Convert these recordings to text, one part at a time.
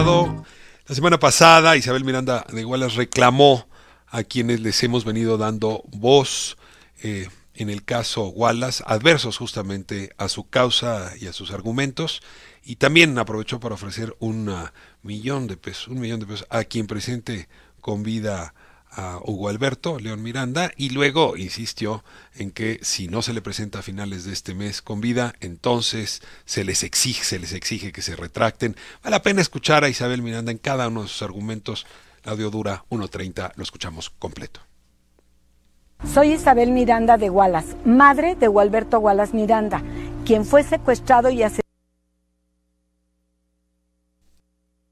la semana pasada, Isabel Miranda de Igualas reclamó a quienes les hemos venido dando voz eh, en el caso Wallace, adversos justamente a su causa y a sus argumentos, y también aprovechó para ofrecer un millón de pesos, un millón de pesos a quien presente con vida a Hugo Alberto León Miranda y luego insistió en que si no se le presenta a finales de este mes con vida, entonces se les exige, se les exige que se retracten. Vale la pena escuchar a Isabel Miranda en cada uno de sus argumentos. La audio dura 1.30, lo escuchamos completo. Soy Isabel Miranda de Wallace, madre de Alberto Wallace Miranda, quien fue secuestrado y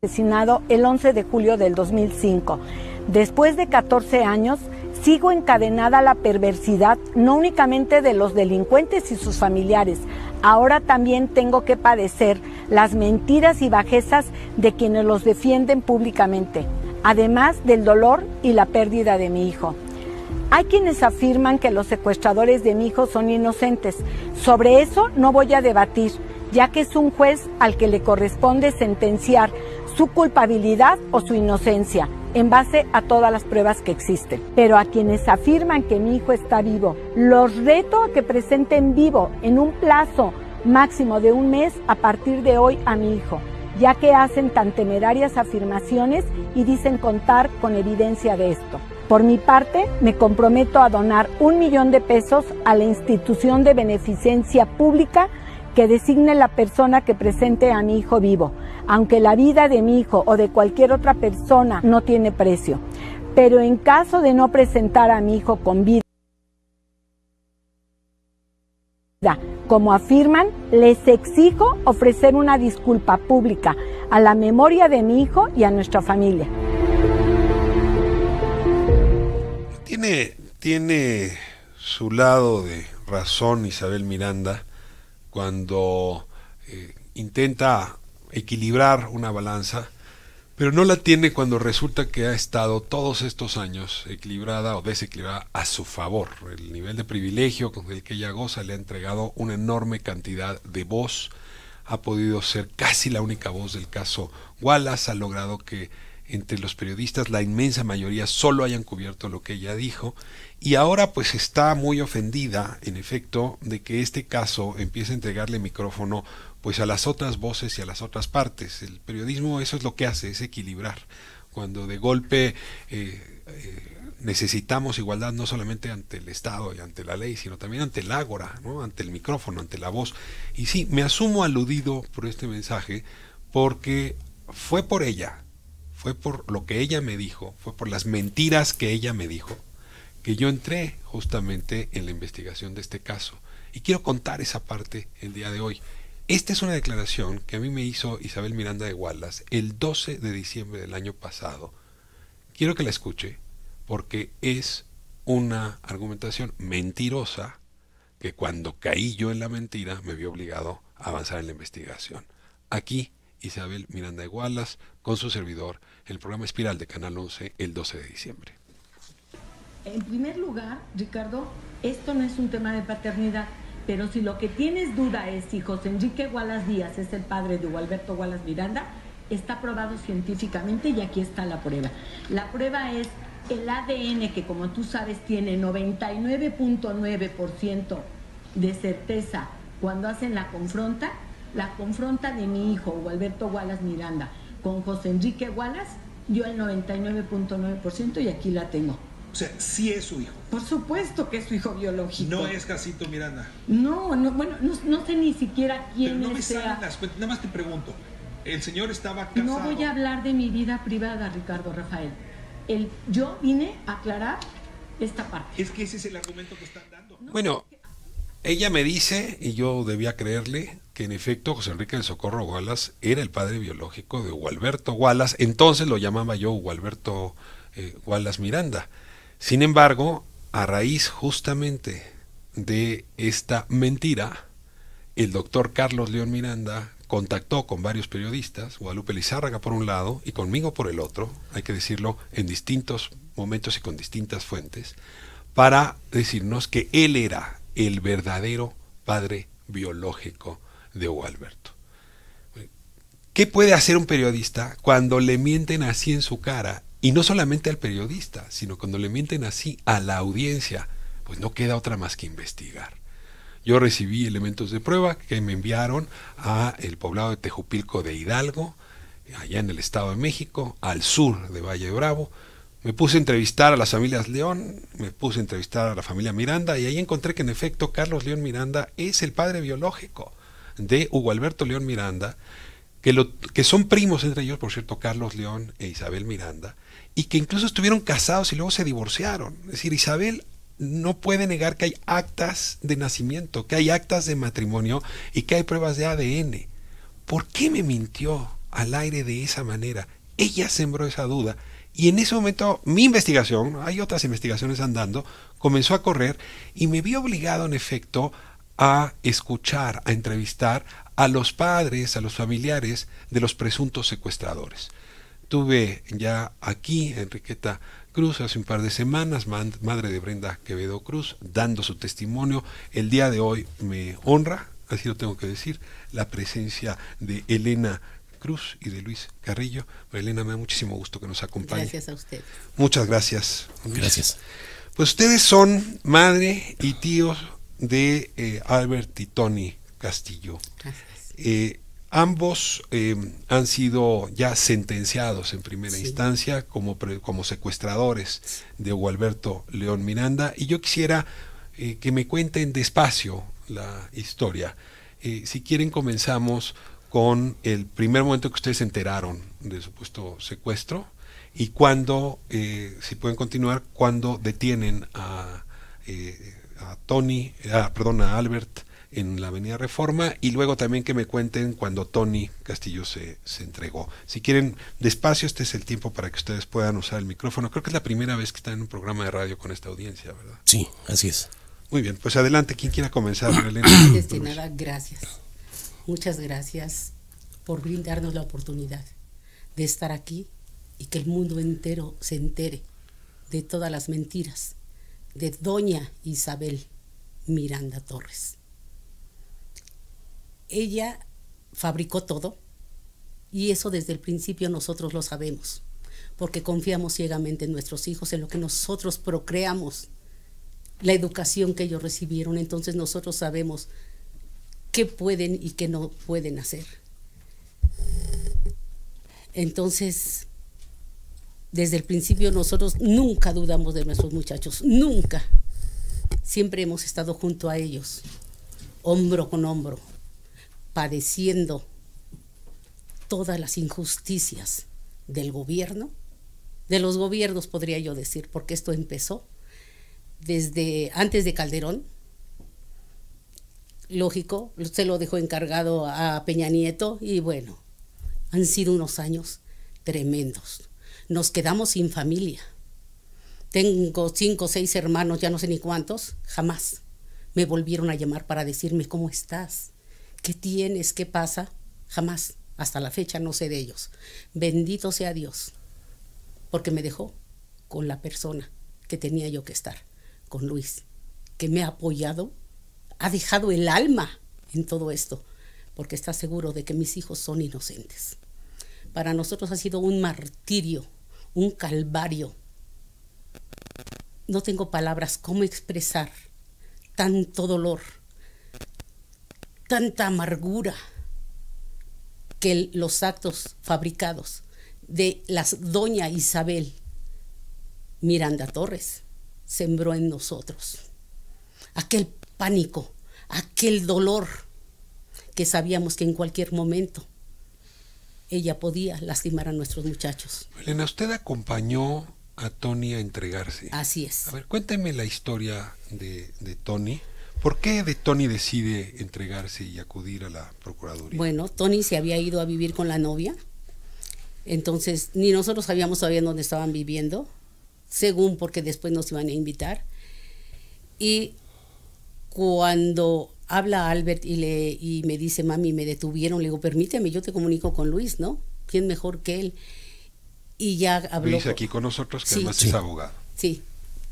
asesinado el 11 de julio del 2005. Después de 14 años, sigo encadenada a la perversidad no únicamente de los delincuentes y sus familiares, ahora también tengo que padecer las mentiras y bajezas de quienes los defienden públicamente, además del dolor y la pérdida de mi hijo. Hay quienes afirman que los secuestradores de mi hijo son inocentes. Sobre eso no voy a debatir, ya que es un juez al que le corresponde sentenciar su culpabilidad o su inocencia en base a todas las pruebas que existen. Pero a quienes afirman que mi hijo está vivo, los reto a que presenten vivo en un plazo máximo de un mes a partir de hoy a mi hijo, ya que hacen tan temerarias afirmaciones y dicen contar con evidencia de esto. Por mi parte, me comprometo a donar un millón de pesos a la institución de beneficencia pública que designe la persona que presente a mi hijo vivo, aunque la vida de mi hijo o de cualquier otra persona no tiene precio. Pero en caso de no presentar a mi hijo con vida, como afirman, les exijo ofrecer una disculpa pública a la memoria de mi hijo y a nuestra familia. Tiene, tiene su lado de razón Isabel Miranda cuando eh, intenta equilibrar una balanza, pero no la tiene cuando resulta que ha estado todos estos años equilibrada o desequilibrada a su favor. El nivel de privilegio con el que ella goza le ha entregado una enorme cantidad de voz, ha podido ser casi la única voz del caso Wallace, ha logrado que entre los periodistas la inmensa mayoría solo hayan cubierto lo que ella dijo y ahora pues está muy ofendida en efecto de que este caso empiece a entregarle micrófono pues a las otras voces y a las otras partes. El periodismo eso es lo que hace, es equilibrar. Cuando de golpe eh, eh, necesitamos igualdad no solamente ante el Estado y ante la ley, sino también ante el ágora, ¿no? ante el micrófono, ante la voz. Y sí, me asumo aludido por este mensaje porque fue por ella, fue por lo que ella me dijo, fue por las mentiras que ella me dijo, que yo entré justamente en la investigación de este caso. Y quiero contar esa parte el día de hoy. Esta es una declaración que a mí me hizo Isabel Miranda de Wallace el 12 de diciembre del año pasado. Quiero que la escuche porque es una argumentación mentirosa que cuando caí yo en la mentira me vio obligado a avanzar en la investigación. Aquí Isabel Miranda de Wallace con su servidor el programa Espiral de Canal 11 el 12 de diciembre. En primer lugar, Ricardo, esto no es un tema de paternidad pero si lo que tienes duda es si José Enrique Wallace Díaz es el padre de Alberto Wallace Miranda, está probado científicamente y aquí está la prueba. La prueba es el ADN que como tú sabes tiene 99.9% de certeza cuando hacen la confronta, la confronta de mi hijo Alberto Wallace Miranda con José Enrique Wallace dio el 99.9% y aquí la tengo. O sea, sí es su hijo. Por supuesto que es su hijo biológico. No es Casito Miranda. No, no bueno, no, sé ni siquiera quién Pero no me sea. las cuentas. Nada más te pregunto. El señor estaba casado. No voy a hablar de mi vida privada, Ricardo Rafael. El, yo vine a aclarar esta parte. Es que ese es el argumento que están dando. Bueno, ella me dice, y yo debía creerle, que en efecto José Enrique de Socorro Wallace era el padre biológico de Gualberto Wallace. Entonces lo llamaba yo Gualberto eh, Wallace Miranda. Sin embargo, a raíz justamente de esta mentira, el doctor Carlos León Miranda contactó con varios periodistas, Guadalupe Lizárraga por un lado y conmigo por el otro, hay que decirlo en distintos momentos y con distintas fuentes, para decirnos que él era el verdadero padre biológico de Hugo Alberto. ¿Qué puede hacer un periodista cuando le mienten así en su cara? Y no solamente al periodista, sino cuando le mienten así a la audiencia, pues no queda otra más que investigar. Yo recibí elementos de prueba que me enviaron a el poblado de Tejupilco de Hidalgo, allá en el Estado de México, al sur de Valle Bravo. Me puse a entrevistar a las familias León, me puse a entrevistar a la familia Miranda y ahí encontré que en efecto Carlos León Miranda es el padre biológico de Hugo Alberto León Miranda, que, lo, que son primos entre ellos, por cierto, Carlos León e Isabel Miranda, y que incluso estuvieron casados y luego se divorciaron. Es decir, Isabel no puede negar que hay actas de nacimiento, que hay actas de matrimonio y que hay pruebas de ADN. ¿Por qué me mintió al aire de esa manera? Ella sembró esa duda y en ese momento mi investigación, hay otras investigaciones andando, comenzó a correr y me vi obligado en efecto a escuchar, a entrevistar a los padres, a los familiares de los presuntos secuestradores. Tuve ya aquí Enriqueta Cruz hace un par de semanas, madre de Brenda Quevedo Cruz, dando su testimonio. El día de hoy me honra, así lo tengo que decir, la presencia de Elena Cruz y de Luis Carrillo. Elena, me da muchísimo gusto que nos acompañe. Gracias a usted. Muchas gracias. Gracias. Pues ustedes son madre y tíos de eh, Albert y Tony Castillo. Gracias. Eh, Ambos eh, han sido ya sentenciados en primera instancia como, como secuestradores de Gualberto León Miranda y yo quisiera eh, que me cuenten despacio la historia. Eh, si quieren comenzamos con el primer momento que ustedes se enteraron del supuesto secuestro y cuando, si pueden continuar, cuando detienen a, a Tony, perdón, a Albert en la Avenida Reforma y luego también que me cuenten cuando Tony Castillo se, se, entregó. Si quieren despacio, este es el tiempo para que ustedes puedan usar el micrófono. Creo que es la primera vez que están en un programa de radio con esta audiencia, ¿verdad? Sí, así es. Muy bien, pues adelante, ¿quién quiera comenzar? Desde nada, gracias. Muchas gracias por brindarnos la oportunidad de estar aquí y que el mundo entero se entere de todas las mentiras de doña Isabel Miranda Torres ella fabricó todo y eso desde el principio nosotros lo sabemos, porque confiamos ciegamente en nuestros hijos, en lo que nosotros procreamos, la educación que ellos recibieron, entonces nosotros sabemos qué pueden y qué no pueden hacer. Entonces, desde el principio nosotros nunca dudamos de nuestros muchachos, nunca. Siempre hemos estado junto a ellos, hombro con hombro, padeciendo todas las injusticias del gobierno, de los gobiernos podría yo decir, porque esto empezó desde antes de Calderón. Lógico, se lo dejó encargado a Peña Nieto y bueno, han sido unos años tremendos. Nos quedamos sin familia. Tengo cinco o seis hermanos, ya no sé ni cuántos, jamás me volvieron a llamar para decirme cómo estás ¿Qué tienes? ¿Qué pasa? Jamás. Hasta la fecha no sé de ellos. Bendito sea Dios, porque me dejó con la persona que tenía yo que estar, con Luis, que me ha apoyado, ha dejado el alma en todo esto, porque está seguro de que mis hijos son inocentes. Para nosotros ha sido un martirio, un calvario. No tengo palabras cómo expresar tanto dolor tanta amargura que los actos fabricados de las doña Isabel Miranda Torres sembró en nosotros. Aquel pánico, aquel dolor que sabíamos que en cualquier momento ella podía lastimar a nuestros muchachos. Elena, usted acompañó a Tony a entregarse. Así es. A ver, cuénteme la historia de, de Tony ¿Por qué de Tony decide entregarse y acudir a la Procuraduría? Bueno, Tony se había ido a vivir con la novia, entonces ni nosotros sabíamos todavía dónde estaban viviendo, según porque después nos iban a invitar. Y cuando habla Albert y, le, y me dice, mami, me detuvieron, le digo, permíteme, yo te comunico con Luis, ¿no? ¿Quién mejor que él? Y ya habló. Luis aquí con nosotros, que además es abogado. Sí,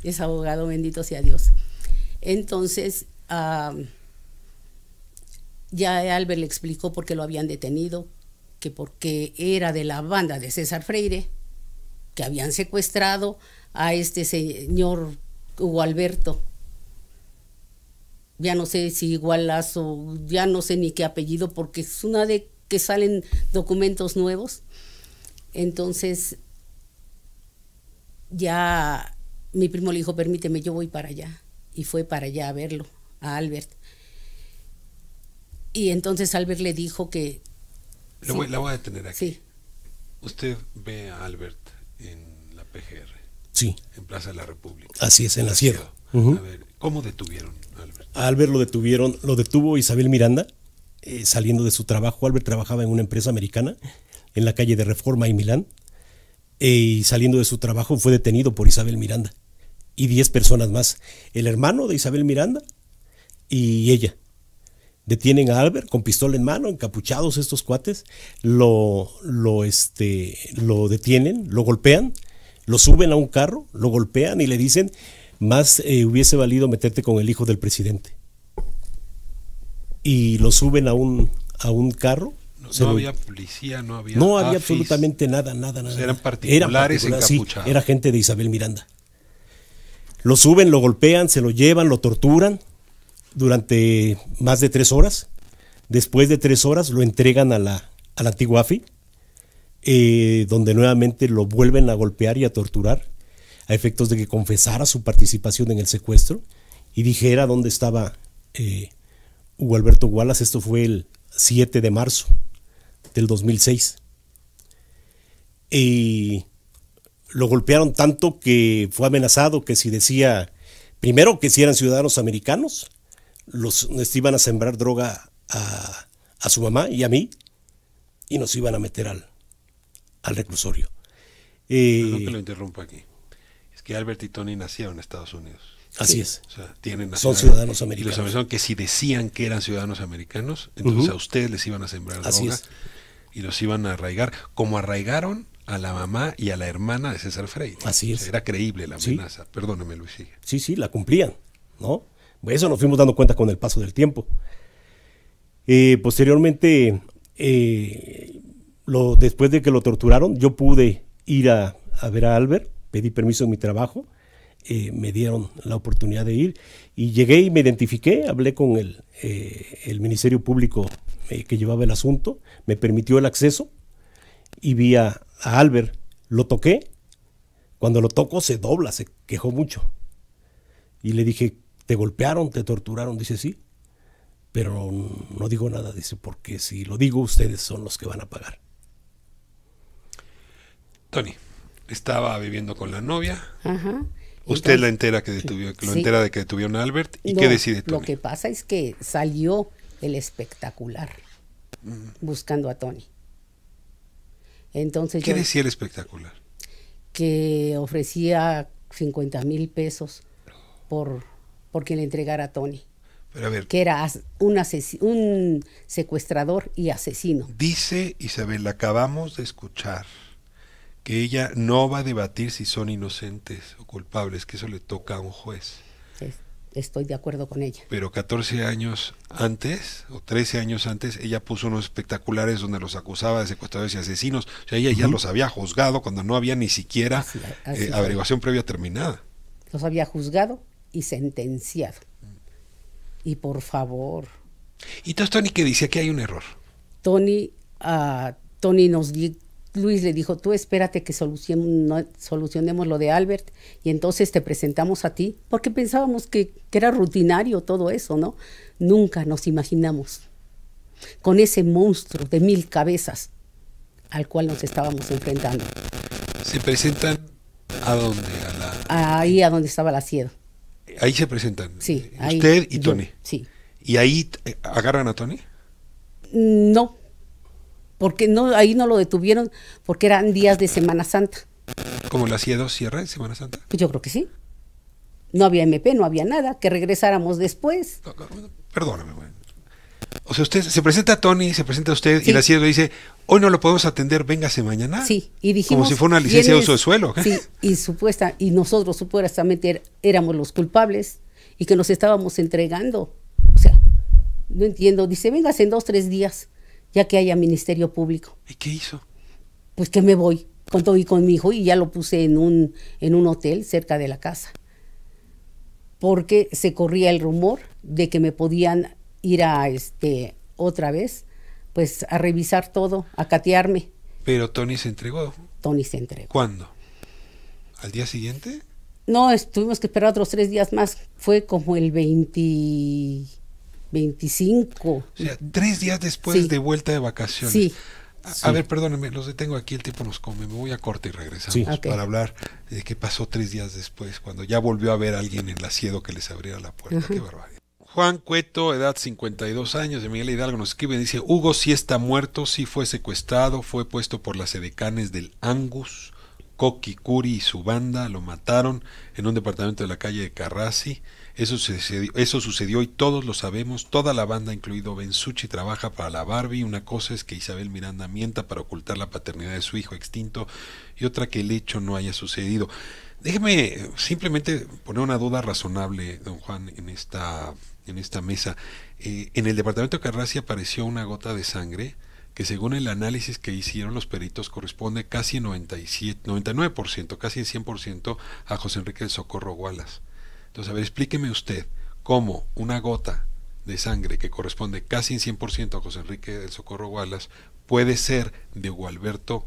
es abogado, bendito sea Dios. Entonces, ya Albert le explicó por qué lo habían detenido, que porque era de la banda de César Freire, que habían secuestrado a este señor Hugo Alberto. Ya no sé si Igualazo, ya no sé ni qué apellido, porque es una de que salen documentos nuevos. Entonces, ya mi primo le dijo, permíteme, yo voy para allá. Y fue para allá a verlo, a Albert. Y entonces Albert le dijo que... Le voy, la voy a detener aquí. Sí. Usted ve a Albert en la PGR, Sí, en Plaza de la República. así es, en la sierra. A ver, ¿cómo detuvieron a Albert? A Albert lo detuvieron, lo detuvo Isabel Miranda, eh, saliendo de su trabajo. Albert trabajaba en una empresa americana en la calle de Reforma y Milán. eh, y saliendo de su trabajo fue detenido por Isabel Miranda y 10 personas más. El hermano de Isabel Miranda y ella. Detienen a Albert con pistola en mano, encapuchados estos cuates, lo, lo, este, lo detienen, lo golpean, lo suben a un carro, lo golpean y le dicen, más eh, hubiese valido meterte con el hijo del presidente. Y lo suben a un, a un carro. No, había policía, no había. no había AFIS. absolutamente nada, nada, nada. sea, eran particulares Eran sí, encapuchados. era gente de Isabel Miranda. Lo suben, lo golpean, se lo llevan, lo torturan durante más de tres horas. Después de tres horas lo entregan a la, antigua AFI, eh, donde nuevamente lo vuelven a golpear y a torturar, a efectos de que confesara su participación en el secuestro y dijera dónde estaba eh, Hugo Alberto Wallace. Esto fue el 7 de marzo del 2006. Y lo golpearon tanto que fue amenazado que si decía, primero que si eran ciudadanos americanos, los, nos iban a sembrar droga a, a su mamá y a mí y nos iban a meter al, al reclusorio. Eh, Perdón que lo interrumpa aquí. Es que Albert y Tony nacieron en Estados Unidos. así es. O sea, tienen Son ciudadanos Y los americanos. americanos que si decían que eran ciudadanos americanos, entonces a ustedes les iban a sembrar Así droga es. y los iban a arraigar, como arraigaron a la mamá y a la hermana de César Freire. Así O sea, es. era creíble la Sí. amenaza. Perdóname, Luis, sigue. Sí, sí, la cumplían, ¿no? Eso nos fuimos dando cuenta con el paso del tiempo. Eh, posteriormente, eh, después de que lo torturaron, yo pude ir a, a ver a Albert, pedí permiso en mi trabajo, eh, me dieron la oportunidad de ir y llegué y me identifiqué, hablé con el, eh, el Ministerio Público eh, que llevaba el asunto, me permitió el acceso y vi a, a Albert, lo toqué, cuando lo toco se dobla, se quejó mucho. Y le dije, ¿te golpearon, te torturaron? Dice, sí. Pero no digo nada, dice, porque si lo digo, ustedes son los que van a pagar. Tony, estaba viviendo con la novia. Ajá. Usted Entonces, la entera que detuvió, lo Sí. entera de que detuvieron a Albert. ¿Y no, qué decide Tony? Lo que pasa es que salió el espectacular buscando a Tony. Entonces ¿Qué yo decía el espectacular? que ofrecía 50 mil pesos por, por que le entregara a Tony, Pero a ver, que era un, un secuestrador y asesino. dice Isabel, acabamos de escuchar que ella no va a debatir si son inocentes o culpables, que eso le toca a un juez. Es- Estoy de acuerdo con ella. Pero 14 años antes, o 13 años antes, ella puso unos espectaculares donde los acusaba de secuestradores y asesinos. O sea, ella ya los había juzgado cuando no había ni siquiera Así- así eh, averiguación previa terminada. Los había juzgado y sentenciado. Y por favor, Y entonces Tony que decía que hay un error. Tony, ah, Tony nos Luis le dijo, tú espérate que solucion- solucionemos lo de Albert y entonces te presentamos a ti, porque pensábamos que, que era rutinario todo eso, ¿no? Nunca nos imaginamos con ese monstruo de mil cabezas al cual nos estábamos enfrentando, Se presentan a dónde? A la, ahí a donde estaba la siedo. Ahí se presentan. Sí, eh, ahí Usted y yo- Tony. Sí. Y ahí eh, agarran a Tony. No, porque no, ahí no lo detuvieron porque eran días de Semana Santa. Como la hacía dos cierra Semana Santa. Pues yo creo que sí. No había MP, no había nada, que regresáramos después. Perdóname, güey. O sea, usted se presenta a Tony, se presenta a usted Sí. y la ciega le dice, hoy no lo podemos atender, véngase mañana. Sí, y dijimos... Como si fuera una licencia de ¿quiénes- uso de suelo. Sí, y supuesta, y nosotros supuestamente er- éramos los culpables y que nos estábamos entregando. O sea, no entiendo. Dice, vengas en dos, tres días. ya que haya Ministerio Público. ¿Y qué hizo? Pues que me voy con todo y con mi hijo y ya lo puse en un, en un hotel cerca de la casa. Porque se corría el rumor de que me podían ir a este otra vez, pues a revisar todo, a catearme. Pero Tony se entregó. Tony se entregó. ¿Cuándo? ¿Al día siguiente? No, tuvimos que esperar otros tres días más. Fue como el 20, 25. O sea, tres días después Sí. de vuelta de vacaciones. Sí. A, a ver, perdónenme, los detengo aquí, el tiempo nos come. Me voy a corte y regresamos Sí. Para hablar de qué pasó tres días después, cuando ya volvió a ver a alguien en la Siedo que les abriera la puerta. Qué barbaridad. Juan Cueto, edad 52 años, de Miguel Hidalgo, nos escribe, dice, Hugo sí está muerto, sí fue secuestrado, fue puesto por las edecanes del Angus, Coqui Curi y su banda, lo mataron en un departamento de la calle de Carrassi. Eso sucedió, y todos lo sabemos, toda la banda, incluido Bensuchi, trabaja para la Barbie. Una cosa es que Isabel Miranda mienta para ocultar la paternidad de su hijo extinto y otra que el hecho no haya sucedido. Déjeme simplemente poner una duda razonable, don Juan, en esta, en esta mesa. Eh, en el departamento de apareció una gota de sangre que según el análisis que hicieron los peritos corresponde casi 97, 99%, casi el 100% a José Enrique del Socorro Wallace. Entonces, a ver, explíqueme usted cómo una gota de sangre que corresponde casi en 100% a José Enrique del Socorro Wallace puede ser de Hugo Alberto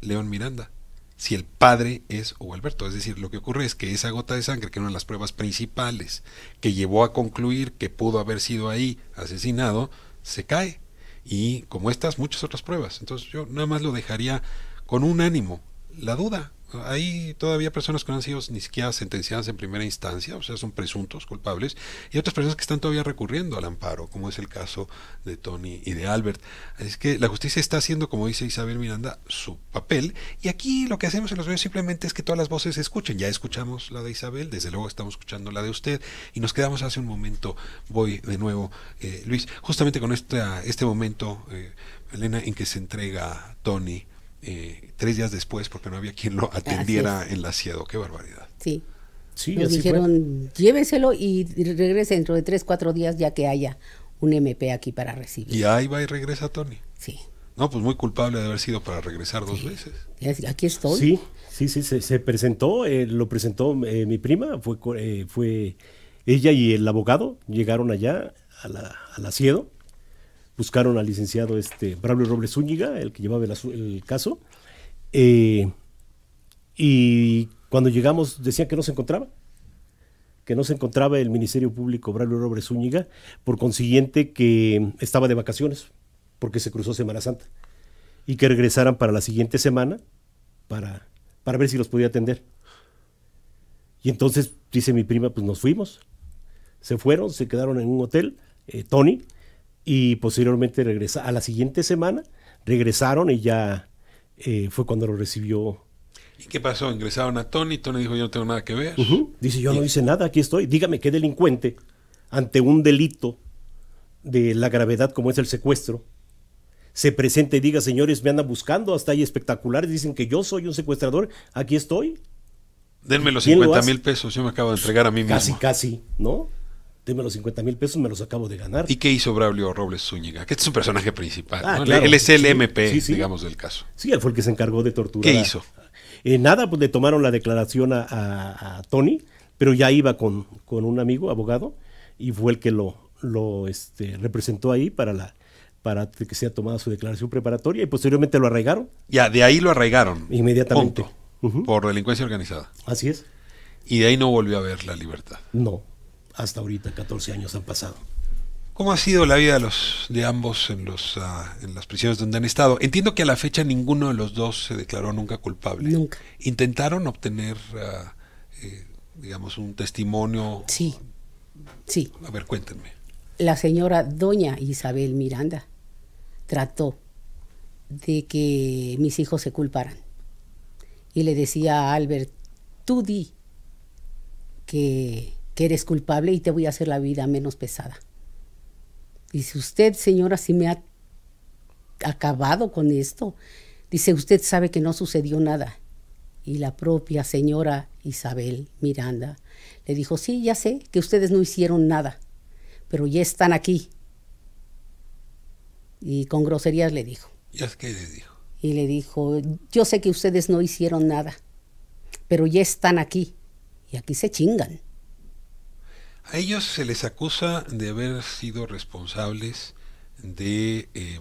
León Miranda si el padre es Hugo Alberto. Es decir, lo que ocurre es que esa gota de sangre, que era una de las pruebas principales que llevó a concluir que pudo haber sido ahí asesinado, se cae. Y como estas, muchas otras pruebas. Entonces yo nada más lo dejaría con un ánimo, la duda. Hay todavía personas que no han sido ni siquiera sentenciadas en primera instancia, o sea, son presuntos culpables, y otras personas que están todavía recurriendo al amparo, como es el caso de Tony y de Albert. Es que la justicia está haciendo, como dice Isabel Miranda, su papel, y aquí lo que hacemos en los medios simplemente es que todas las voces se escuchen. Ya escuchamos la de Isabel, desde luego estamos escuchando la de usted, y nos quedamos hace un momento, voy de nuevo, eh, Luis, justamente con este momento, eh, Elena, en que se entrega Tony eh, tres días después porque no había quien lo atendiera en la Siedo. Qué barbaridad. Sí. Sí, Nos así fue. dijeron, lléveselo y regrese dentro de tres, cuatro días ya que haya un MP aquí para recibir. Y ahí va y regresa Tony. Sí. No, pues muy culpable de haber sido para regresar dos veces. Es- Aquí estoy. Sí, sí, sí, se, se presentó, eh, lo presentó eh, mi prima, fue, co- eh, fue ella y el abogado, llegaron allá a la, a la buscaron al licenciado este Braulio Robles Zúñiga, el que llevaba el, caso, eh, y cuando llegamos decían que no se encontraba, que no se encontraba el Ministerio Público Braulio Robles Zúñiga, por consiguiente que estaba de vacaciones, porque se cruzó Semana Santa, y que regresaran para la siguiente semana para, para ver si los podía atender. Y entonces, dice mi prima, pues nos fuimos. Se fueron, se quedaron en un hotel, eh, Tony, y posteriormente regresa, a la siguiente semana regresaron y ya eh, fue cuando lo recibió. ¿Y qué pasó? Ingresaron a Tony, Tony dijo yo no tengo nada que ver. Dice, yo no hice nada, aquí estoy. Dígame qué delincuente ante un delito de la gravedad como es el secuestro, se presenta y diga, señores, me andan buscando, hasta ahí espectaculares, dicen que yo soy un secuestrador, aquí estoy. Denme los ¿Quién lo 50 hace? mil pesos, yo me acabo de entregar a mí mismo. Casi, casi, ¿no? Deme los 50 mil pesos, me los acabo de ganar. ¿Y qué hizo Braulio Robles Zúñiga? Que es un personaje principal. Ah, ¿no? claro. Él es el MP, sí, sí. digamos, del caso. Sí, él fue el que se encargó de torturar. ¿Qué hizo? Eh, nada, pues le tomaron la declaración a, a- a Tony, pero ya iba con, con un amigo, abogado, y fue el que lo, lo este, representó ahí para, la, para que sea tomada su declaración preparatoria y posteriormente lo arraigaron. Ya, de ahí lo arraigaron. Inmediatamente. Punto. Por delincuencia organizada. Así es. Y de ahí no volvió a ver la libertad. No, hasta ahorita 14 años han pasado. ¿Cómo ha sido la vida de los de ambos en los ah, en las prisiones donde han estado? Entiendo que a la fecha ninguno de los dos se declaró nunca culpable. Nunca. Intentaron obtener, ah, eh, digamos, un testimonio. Sí. Sí. A ver, cuéntenme. La señora doña Isabel Miranda trató de que mis hijos se culparan. Y le decía a Albert, tú di que, que eres culpable y te voy a hacer la vida menos pesada. Dice, usted, señora, si me ha acabado con esto. Dice, usted sabe que no sucedió nada. Y la propia señora Isabel Miranda le dijo, sí, ya sé que ustedes no hicieron nada, pero ya están aquí. Y con groserías le dijo. ¿Ya qué le dijo? Y le dijo, yo sé que ustedes no hicieron nada, pero ya están aquí. Y aquí se chingan. A ellos se les acusa de haber sido responsables de, eh,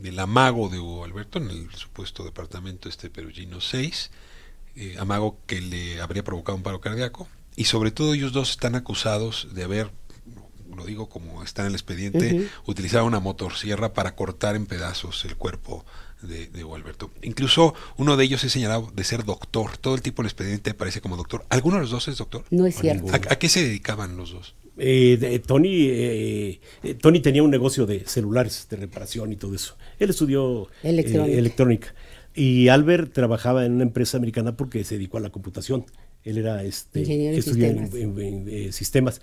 del amago de Hugo Alberto en el supuesto departamento este Perugino 6, eh, amago que le habría provocado un paro cardíaco. Y sobre todo ellos dos están acusados de haber, lo digo como está en el expediente, utilizado una motosierra para cortar en pedazos el cuerpo de, de. Incluso uno de ellos es señalado de ser doctor. Todo el tipo del expediente aparece como doctor. ¿Alguno de los dos es doctor? No es cierto. ¿A, a qué se dedicaban los dos? Eh, de- Tony, eh, eh, Tony tenía un negocio de celulares, de reparación y todo eso. Él estudió eh, Electrónica. Y Albert trabajaba en una empresa americana porque se dedicó a la computación. Él era este, Ingeniero en estudió en- sistemas. en- en, sistemas.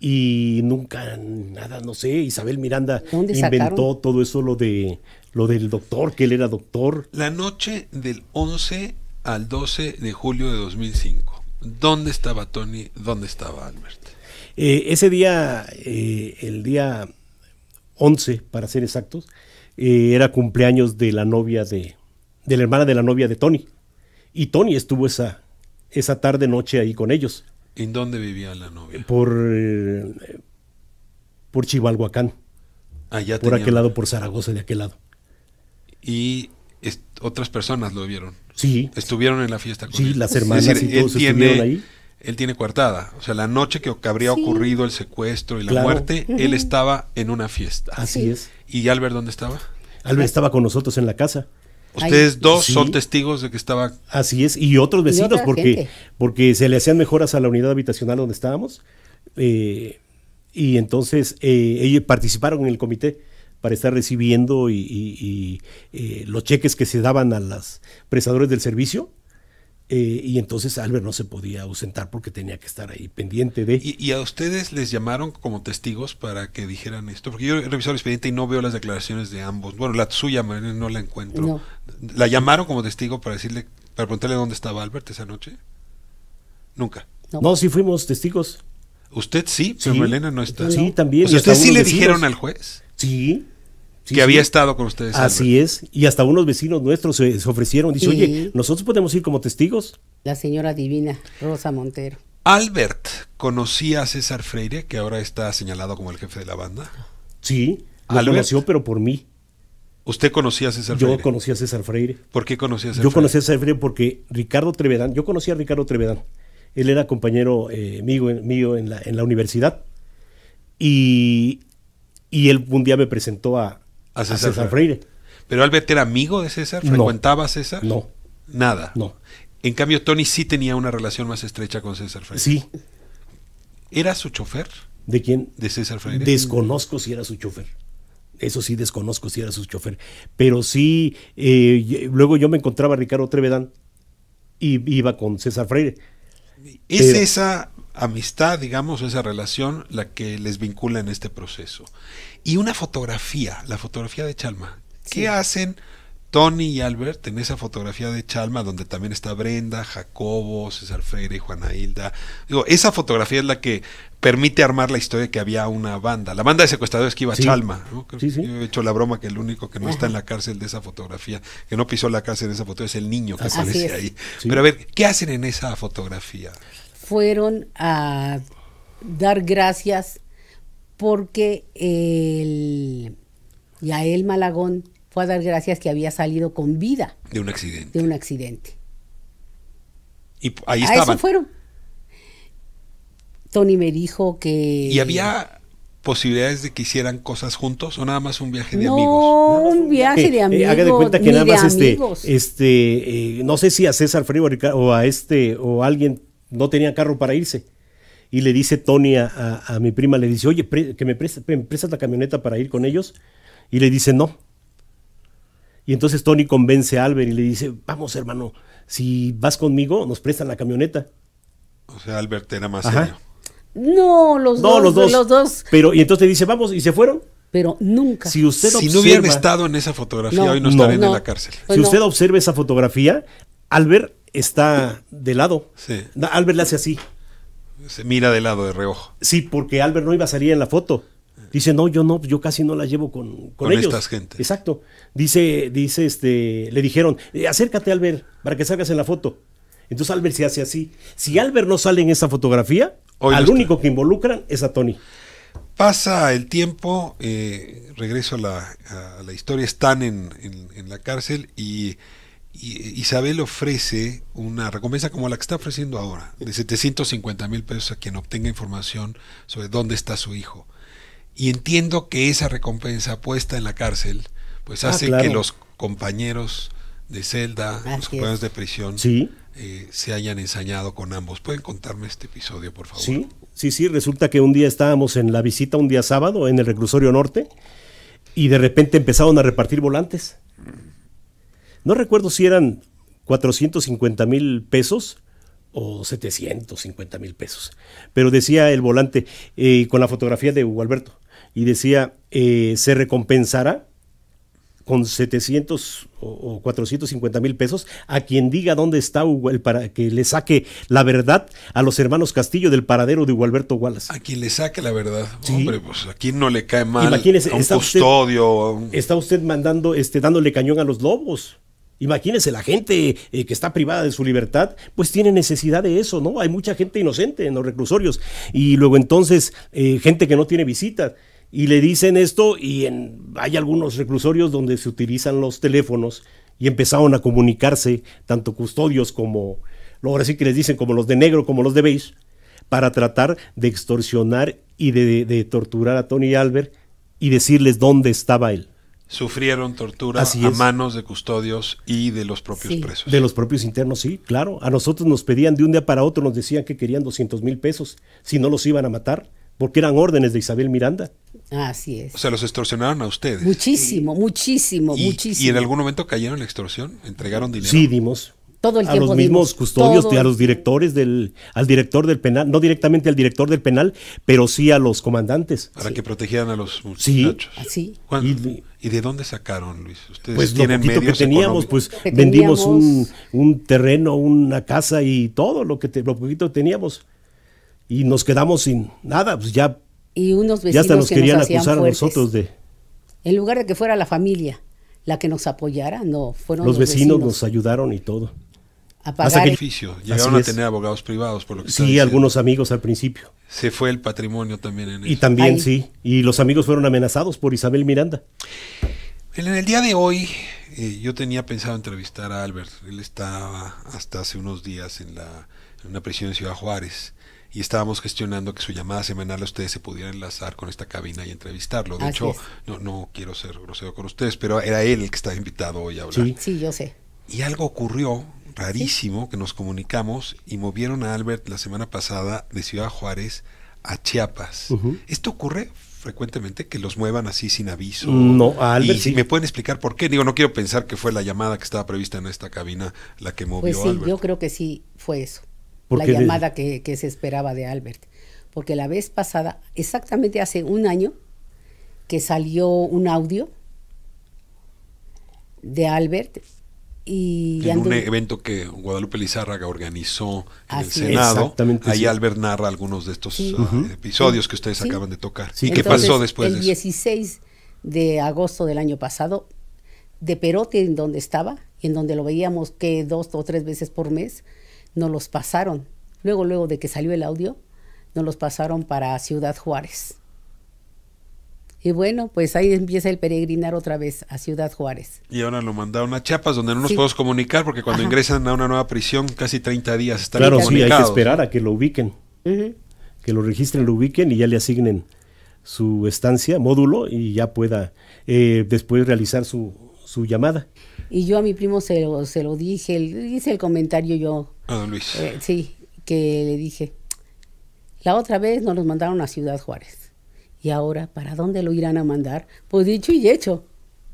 Y nunca, nada, no sé, Isabel Miranda ¿Dónde inventó sacaron? todo eso, lo de lo del doctor, que él era doctor. La noche del 11 al 12 de julio de 2005. ¿Dónde estaba Tony? ¿Dónde estaba Albert? Eh, ese día, eh, el día 11, para ser exactos, eh, era cumpleaños de la novia de, de la hermana de la novia de Tony. Y Tony estuvo esa, esa tarde noche ahí con ellos, ¿En dónde vivía la novia? por, por Chimalhuacán, Allá por tenía- aquel lado, por Zaragoza, de aquel lado. Y otras personas lo vieron. Sí, Estuvieron en la fiesta con Sí, él. las Es hermanas decir, y todos él tiene, ahí. Él tiene coartada. O sea, la noche que habría Sí. ocurrido el secuestro y la Claro. muerte, él estaba en una fiesta. así es. ¿Y Albert dónde estaba? Albert estaba con nosotros en la casa. Ustedes dos Sí. son testigos de que estaba Así es, y otros vecinos, porque, gente. porque se le hacían mejoras a la unidad habitacional donde estábamos, eh, y entonces eh, ellos participaron en el comité para estar recibiendo y, y- y, eh, los cheques que se daban a los prestadores del servicio, eh, y entonces Albert no se podía ausentar porque tenía que estar ahí pendiente de... ¿Y, y a ustedes les llamaron como testigos para que dijeran esto? Porque yo he revisado el expediente y no veo las declaraciones de ambos. Bueno, la suya no la encuentro. No. ¿La llamaron como testigo para decirle, para preguntarle dónde estaba Albert esa noche? Nunca. No. No, sí fuimos testigos. Usted sí, pero Sí. Elena no está. Sí, también. O sea, ¿ustedes sí le vecinos. dijeron al juez Sí. sí, que había estado con ustedes? Así es, y hasta unos vecinos nuestros se, se ofrecieron, dice, Sí. oye, nosotros podemos ir como testigos. La señora divina, Rosa Montero. Albert conocía a César Freire, que ahora está señalado como el jefe de la banda. Sí, lo Albert. conoció, pero por mí. ¿Usted conocía a César Yo Freire? conocí a César Freire. ¿Por qué conocía a César Yo Freire? conocí a César Freire porque Ricardo Trevedán, yo conocí a Ricardo Trevedán. Él era compañero eh, mío, mío en, la, en la universidad. Y, y él un día me presentó a, A a César César, Freire. ¿Pero Albert era amigo de César? ¿Frecuentaba a César? No, Nada. no. En cambio, Tony sí tenía una relación más estrecha con César Freire. Sí, ¿Era su chofer ¿de quién? de César Freire? Desconozco si era su chofer. Eso sí, desconozco si era su chofer. Pero sí, eh, luego yo me encontraba a Ricardo Trevedán y iba con César Freire. ¿Es pero- esa amistad, digamos, esa relación la que les vincula en este proceso? Y una fotografía, la fotografía de Chalma. ¿Qué hacen Tony y Albert en esa fotografía de Chalma donde también está Brenda, Jacobo, César Freire y Juana Hilda? Digo, esa fotografía es la que permite armar la historia de que había una banda. La banda de secuestradores que iba a Sí. Chalma. ¿no? Sí, sí. Yo he hecho la broma que el único que no está en la cárcel de esa fotografía, que no pisó la cárcel de esa fotografía, es el niño que Así aparece es. ahí. Pero a ver, ¿qué hacen en esa fotografía? Fueron a dar gracias porque el Yael Malagón fue a dar gracias que había salido con vida De un accidente. de un accidente. Y ahí a estaban. eso fueron. Tony me dijo que... ¿Y había posibilidades de que hicieran cosas juntos o nada más un viaje de no, amigos? un viaje de Eh, amigos. haga de cuenta que nada de más este, amigos. este eh, no sé si a César Freire o a Ricardo- o a este o a alguien no tenía carro para irse. Y le dice Tony a, a- a mi prima, le dice, oye, pre- que me prestas, me prestas la camioneta para ir con ellos. Y le dice, no. Y entonces Tony convence a Albert y le dice, vamos hermano, si vas conmigo, nos prestan la camioneta. O sea, Albert era más Ajá. serio. No, los No, dos, los dos. los dos. Pero, y entonces dice, vamos, y se fueron. Pero nunca. Si usted Si no hubieran estado en esa fotografía, No, hoy no no, estarían en la cárcel. Pues si no. usted observa esa fotografía, Albert está de lado. Sí. Albert le hace así. Se mira de lado, de reojo. Sí, porque Albert no iba a salir en la foto. Dice, no, yo no, yo casi no la llevo con, con, Con ellos. estas gentes. Exacto. Dice, dice, este, le dijeron, "Eh, acércate, Albert, para que salgas en la foto. Entonces Albert se hace así. Si Albert no sale en esa fotografía, Hoy al no único que involucran es a Tony. Pasa el tiempo, eh, regreso a la, a la historia, están en, en- en la cárcel y Isabel ofrece una recompensa como la que está ofreciendo ahora, de 750 mil pesos a quien obtenga información sobre dónde está su hijo. Y entiendo que esa recompensa puesta en la cárcel, pues Ah, hace claro. que los compañeros de celda, los compañeros de prisión, Sí. eh, se hayan ensañado con ambos. ¿Pueden contarme este episodio, por favor? Sí, sí, sí. Resulta que un día estábamos en la visita, un día sábado, en el reclusorio norte, y de repente empezaron a repartir volantes. No recuerdo si eran 450 mil pesos o 750 mil pesos, pero decía el volante eh, con la fotografía de Hugo Alberto, y decía, eh, se recompensará con 700 o, o 450 mil pesos a quien diga dónde está Hugo, el para que le saque la verdad a los hermanos Castillo del paradero de Hugo Alberto Wallace. A quien le saque la verdad. Sí. Hombre, pues a quien no le cae mal. Imagínese, a un está usted- custodio. un- Está usted mandando, este, dándole cañón a los lobos. Imagínese, la gente eh, que está privada de su libertad, pues tiene necesidad de eso, ¿no? Hay mucha gente inocente en los reclusorios. Y luego entonces, eh, gente que no tiene visita. Y le dicen esto y en, hay algunos reclusorios donde se utilizan los teléfonos y empezaron a comunicarse, tanto custodios como, ahora sí que les dicen como los de negro, como los de beige, para tratar de extorsionar y de- de torturar a Tony Albert y decirles dónde estaba él. Sufrieron tortura Así a manos de custodios y de los propios Sí. presos. De los propios internos, sí, claro. A nosotros nos pedían de un día para otro, nos decían que querían 200 mil pesos, si no los iban a matar, porque eran órdenes de Isabel Miranda. Así es. O sea, los extorsionaron a ustedes. Muchísimo, muchísimo, y, muchísimo. y en algún momento cayeron en la extorsión, entregaron dinero. Sí, dimos. Todo el a tiempo los mismos dimos, custodios, todo y a los directores del, al director del penal, no directamente al director del penal, pero sí a los comandantes. Para que protegieran a los Sí. muchachos. Así. ¿Cuándo- Y- ¿Y, de dónde sacaron, Luis? ¿Ustedes Pues lo tienen poquito que medios teníamos, económicos? pues Que vendimos un, teníamos. un terreno, una casa y todo lo que te- lo poquito que teníamos. Y nos quedamos sin nada, pues ya, Y unos ya vecinos hasta nos que querían nos acusar a nosotros de En lugar de que fuera la familia la que nos apoyara, no, fueron los los, vecinos, nos ayudaron y todo. A hasta pagar. Así Llegaron a tener abogados privados, por lo que Sí, algunos amigos al principio. Se fue el patrimonio también en Y eso. también Ahí. sí, y los amigos fueron amenazados por Isabel Miranda. En el día de hoy, eh, yo tenía pensado entrevistar a Albert. Él estaba hasta hace unos días en, la, en una prisión en Ciudad Juárez y estábamos gestionando que su llamada semanal a ustedes se pudiera enlazar con esta cabina y entrevistarlo. De Así hecho, es. no, no quiero ser grosero con ustedes, pero era él el que estaba invitado hoy a hablar. Sí. Sí, yo sé. Y algo ocurrió rarísimo que nos comunicamos y movieron a Albert la semana pasada de Ciudad Juárez a Chiapas. ¿Esto ocurre frecuentemente que los muevan así sin aviso? No, a Albert y sí. me pueden explicar por qué. Digo, no quiero pensar que fue la llamada que estaba prevista en esta cabina la que movió Pues a sí, Albert. yo creo que sí fue eso. Porque la de- llamada que, que se esperaba de Albert. Porque la vez pasada, exactamente hace un año, que salió un audio de Albert y en un evento que Guadalupe Lizárraga organizó en el. Senado, ahí sí. Albert narra algunos de estos Sí. ah, episodios que ustedes Sí. acaban de tocar. Sí, ¿Y qué pasó después el de eso? 16 de agosto del año pasado, de Perote, en donde estaba, y en donde lo veíamos que dos o tres veces por mes, nos los pasaron. Luego, luego de que salió el audio, nos los pasaron para Ciudad Juárez. Y bueno, pues ahí empieza el peregrinar otra vez a Ciudad Juárez. Y ahora lo mandaron a Chiapas, donde no nos Sí. podemos comunicar, porque cuando Ajá. ingresan a una nueva prisión, casi 30 días están Claro, sí, hay que esperar a que lo ubiquen, que lo registren, lo ubiquen y ya le asignen su estancia, módulo, y ya pueda eh, después realizar su, su llamada. Y yo a mi primo se lo, se lo dije, le hice el comentario yo, Ah, don Luis. Eh, sí, que le dije, la otra vez nos los mandaron a Ciudad Juárez. Y ahora, ¿para dónde lo irán a mandar? Pues dicho y hecho,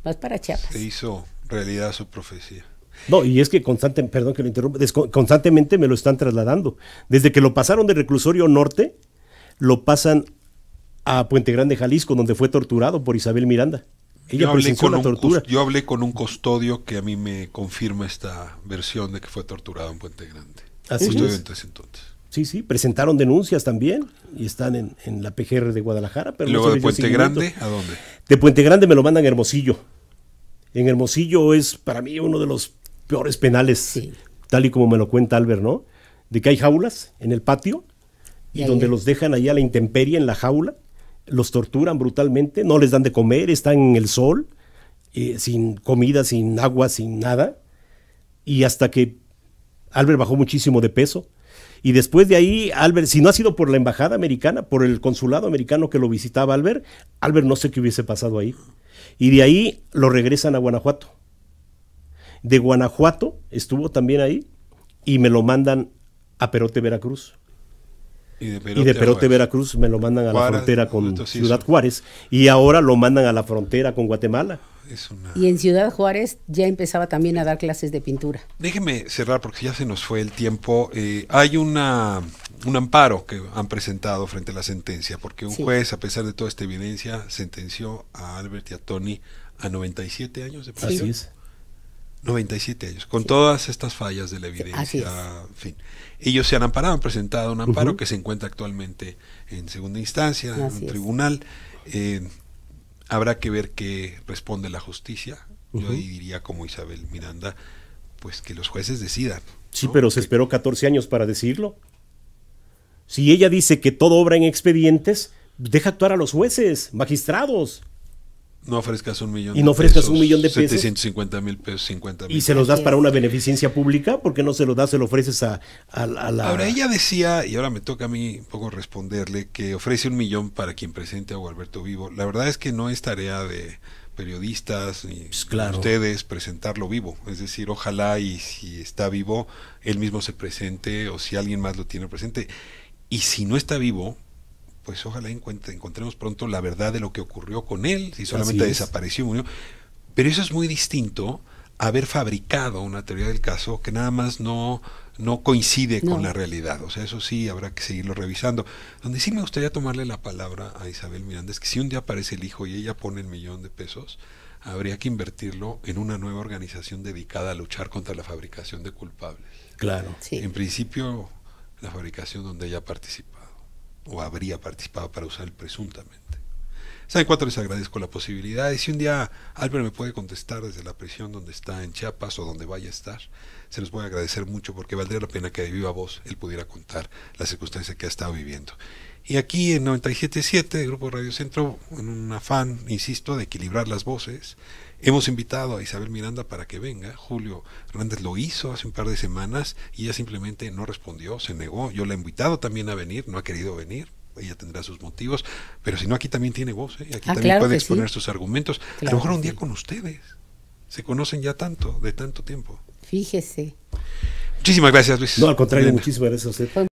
vas para Chiapas. Se hizo realidad su profecía. No, y es que constante, perdón que lo interrumpa, constantemente me lo están trasladando. Desde que lo pasaron del reclusorio norte, lo pasan a Puente Grande, Jalisco, donde fue torturado por Isabel Miranda. Ella Yo hablé, con la un, tortura. cus- yo hablé con un custodio que a mí me confirma esta versión de que fue torturado en Puente Grande. Así Custodio es. en ese entonces. Sí, sí, presentaron denuncias también y están en, en la PGR de Guadalajara. Pero Luego no se de Puente. Grande, ¿a dónde? De Puente Grande me lo mandan a Hermosillo. En Hermosillo es para mí uno de los peores penales, Sí. tal y como me lo cuenta Albert, ¿no? De que hay jaulas en el patio y, donde los dejan allá a la intemperie en la jaula, los torturan brutalmente, no les dan de comer, están en el sol, eh, sin comida, sin agua, sin nada. Y hasta que Albert bajó muchísimo de peso. Y después de ahí, Albert, si no ha sido por la embajada americana, por el consulado americano que lo visitaba Albert, Albert no sé qué hubiese pasado ahí. Y de ahí lo regresan a Guanajuato. De Guanajuato estuvo también ahí y me lo mandan a Perote, Veracruz. Y de y Perote, de. Veracruz me lo mandan a la frontera con Ciudad Juárez. Y ahora lo mandan a la frontera con Guatemala. Es una... Y en Ciudad Juárez ya empezaba también a dar clases de pintura. Déjeme cerrar porque ya se nos fue el tiempo. Eh, hay una, un amparo que han presentado frente a la sentencia, porque un Sí. juez, a pesar de toda esta evidencia, sentenció a Albert y a Tony a 97 años de prisión. Así es. 97 años, con todas estas fallas de la evidencia, Así es. en fin. Ellos se han amparado, han presentado un amparo que se encuentra actualmente en segunda instancia, en un tribunal. Eh, habrá que ver qué responde la justicia. Yo ahí diría, como Isabel Miranda, pues que los jueces decidan. Sí, ¿no? pero se esperó 14 años para decirlo. Si ella dice que todo obra en expedientes, deja actuar a los jueces, magistrados, No ofrezcas un millón Y no ofrezcas un millón de pesos. 750 mil pesos, 50 mil. y se los das para una beneficencia pública, ¿por qué no se los das, se lo ofreces a, a- a la... Ahora ella decía, y ahora me toca a mí un poco responderle, que ofrece un millón para quien presente a Gualberto vivo. La verdad es que no es tarea de periodistas ni Pues claro. ustedes presentarlo vivo. Es decir, ojalá y si está vivo, él mismo se presente o si alguien más lo tiene presente. Y si no está vivo, pues ojalá encuentre- encontremos pronto la verdad de lo que ocurrió con él, si solamente desapareció, murió. Pero eso es muy distinto a haber fabricado una teoría del caso que nada más no, no coincide No. con la realidad. O sea, eso sí habrá que seguirlo revisando. Donde sí me gustaría tomarle la palabra a Isabel Miranda es que si un día aparece el hijo y ella pone el millón de pesos, habría que invertirlo en una nueva organización dedicada a luchar contra la fabricación de culpables. Claro. Sí. En principio, la fabricación donde ella ha participado, o habría participado para usar el presuntamente. ¿Saben cuánto les agradezco la posibilidad? Y si un día Albert me puede contestar desde la prisión donde está en Chiapas o donde vaya a estar, se los voy a agradecer mucho porque valdría la pena que de viva voz él pudiera contar la circunstancia que ha estado viviendo. Y aquí en 97.7, el Grupo Radio Centro, en un afán, insisto, de equilibrar las voces, hemos invitado a Isabel Miranda para que venga. Julio Hernández lo hizo hace un par de semanas y ella simplemente no respondió, se negó. Yo la he invitado también a venir, no ha querido venir. Ella tendrá sus motivos, pero si no, aquí también tiene voz, ¿eh? aquí Ah, también claro puede exponer sí. sus argumentos. a lo mejor un día sí. con ustedes. Se conocen ya tanto, de tanto tiempo. Fíjese. Muchísimas gracias, Luis. No, al contrario, Elena. muchísimas gracias a usted.